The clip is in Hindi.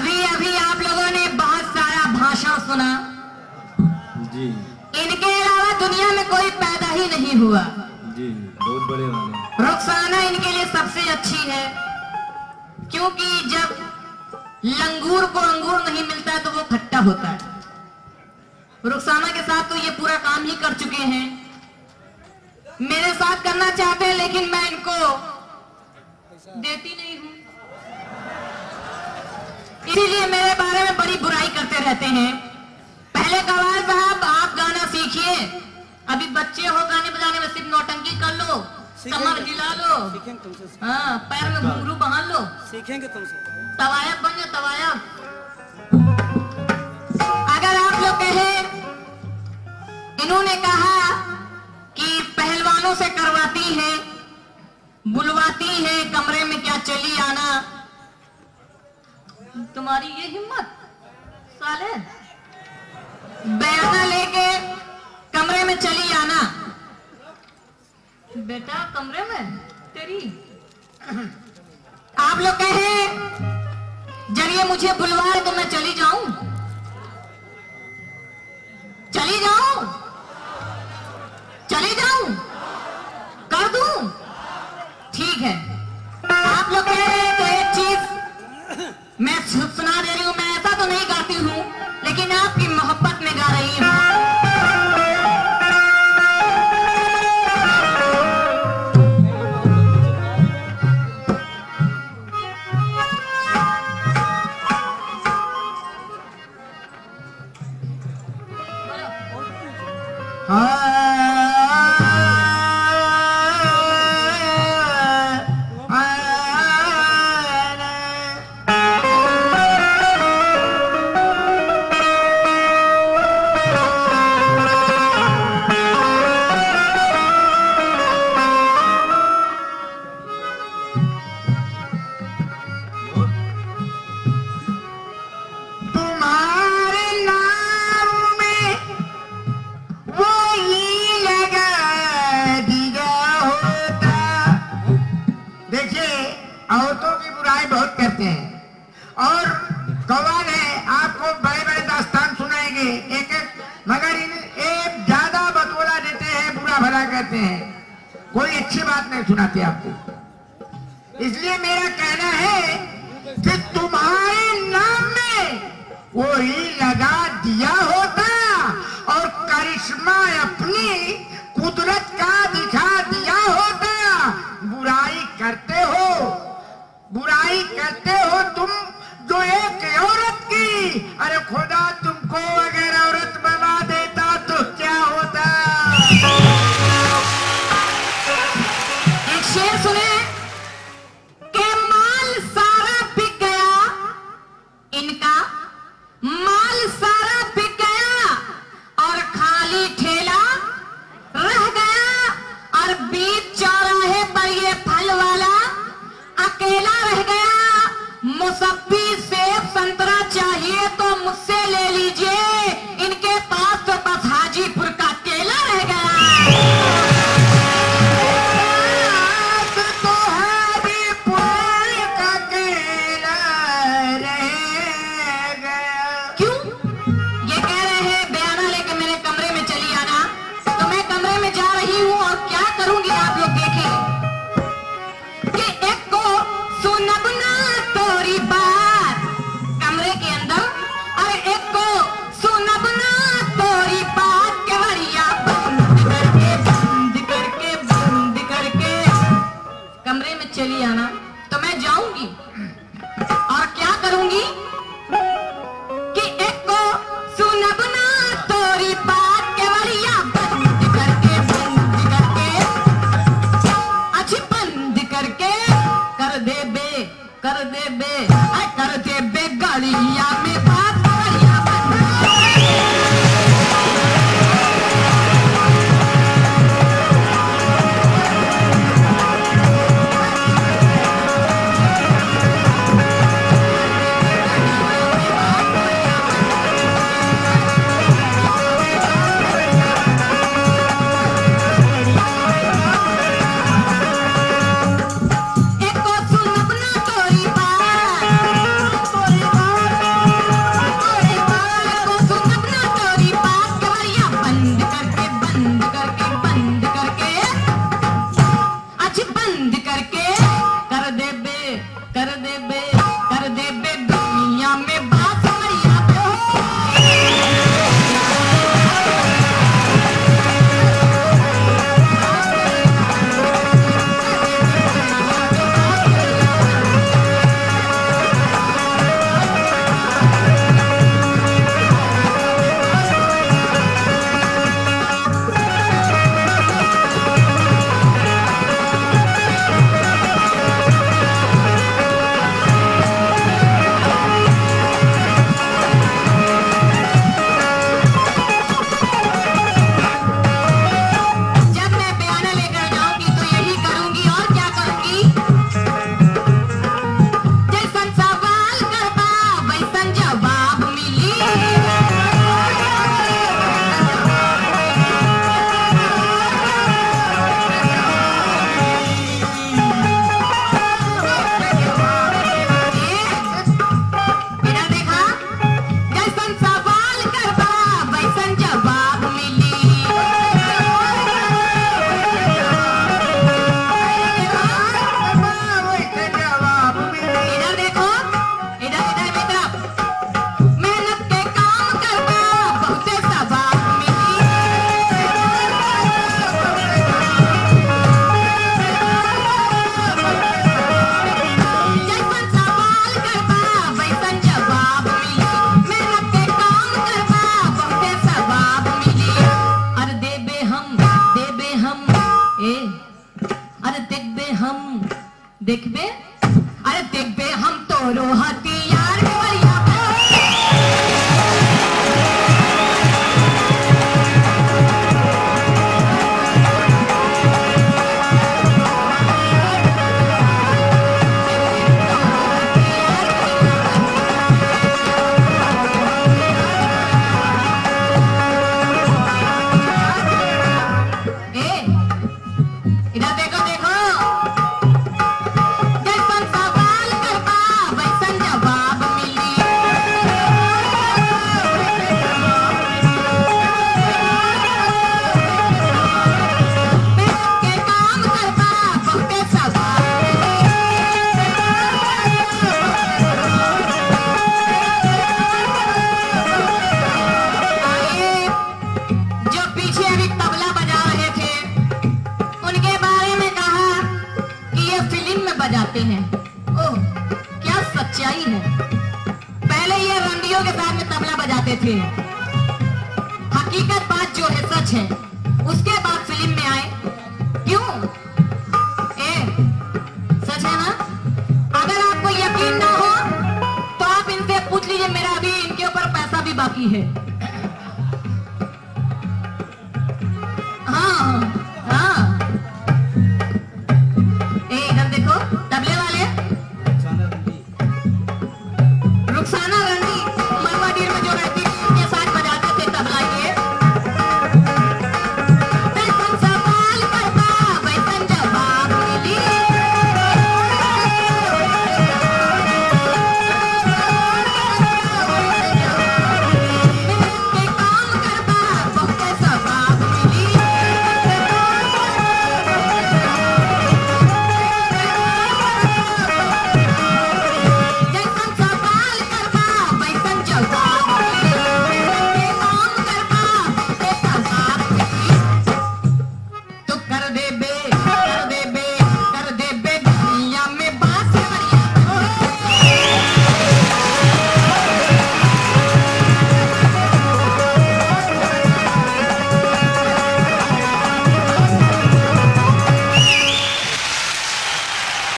अभी अभी आप लोगों ने बहुत सारा भाषण सुना। जी। इनके अलावा दुनिया में कोई पैदा ही नहीं हुआ। जी बहुत बड़े वाले रुखसाना इनके लिए सबसे अच्छी है क्योंकि जब लंगूर को अंगूर नहीं मिलता तो वो खट्टा होता है। रुखसाना के साथ तो ये पूरा काम ही कर चुके हैं। मेरे साथ करना चाहते हैं लेकिन मैं इनको देती नहीं हूँ। इसीलिए मेरे बारे में बड़ी बुराई करते रहते हैं। पहले कवाल साहब आप गाना सीखिए। अभी बच्चे हो गाने बजाने में सिर्फ़ नौटंकी कर लो कमर हिला लो। हाँ पैर में घुंघरू बाँध लो। सीखेंगे तुमसे। तवायब बन जाओ तवायब। अगर आप लोग कहें इन्होंने कहा कि पहलवानों से करवाती है बुलवाती है कमरे में क्या चली आना तुम्हारी ये हिम्मत साले बयाना लेके कमरे में चली आना। बेटा, कमरे में? तेरी। आप लोग कहे ये मुझे बुलवाए तो मैं चली जाऊँ। चली जाऊँ? सुना दे रही हूँ मैं ऐसा तो नहीं गाती हूँ, लेकिन आपकी मोहब्बत में गा रही हूँ। तुम्हारे कोई अच्छी बात नहीं सुनाते आपको। इसलिए मेरा कहना है कि तुम्हारे नाम में वही लगा दिया होता और करिश्मा अपनी कुदरत का दिखा दिया होता। बुराई करते हो, बुराई करते हो तुम जो एक औरत की। अरे खुदा तुमको अगर कर दे बे कर दे बे गलिया सच्चाई है। पहले ये रंडियों के साथ में तबला बजाते थे। हकीकत बात जो है सच है। उसके बाद फ़िल्म में आए। क्यों? ए, सच है ना? अगर आपको यकीन ना हो तो आप इनसे पूछ लीजिए, मेरा अभी इनके ऊपर पैसा भी बाकी है।